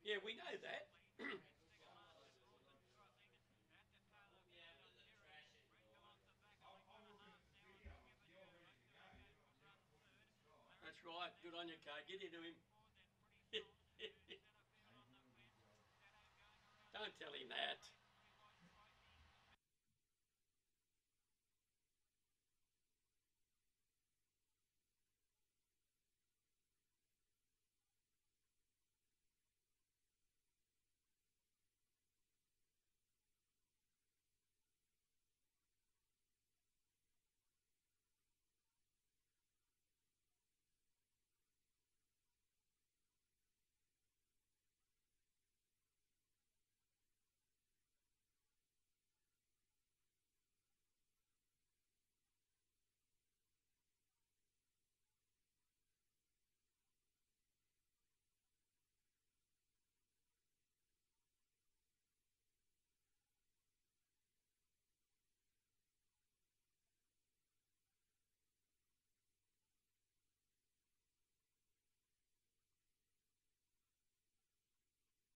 Yeah, we know that. That's right. Good on you, Kay. Get into him. Don't tell him that.